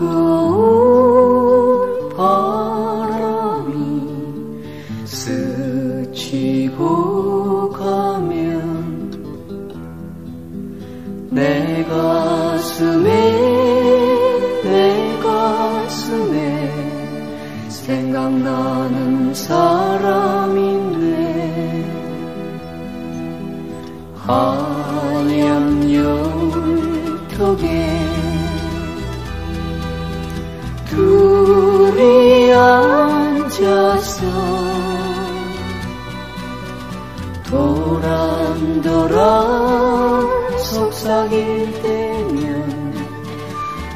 무거운 바람이 스치고 가면 내 가슴에 내 가슴에 생각나는 사람인데 하얀 열턱에 도란도란 속삭일 때면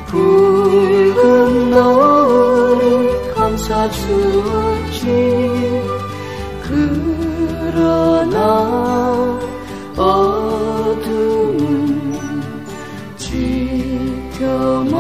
붉은 노을이 감싸주었지. 그러나 어둠은 지켜만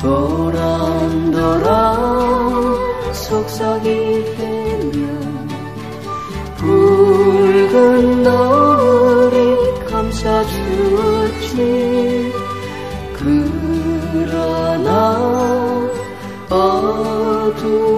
도란도란 속삭일 때면 붉은 노을이 감싸주었지. 그러나 어둠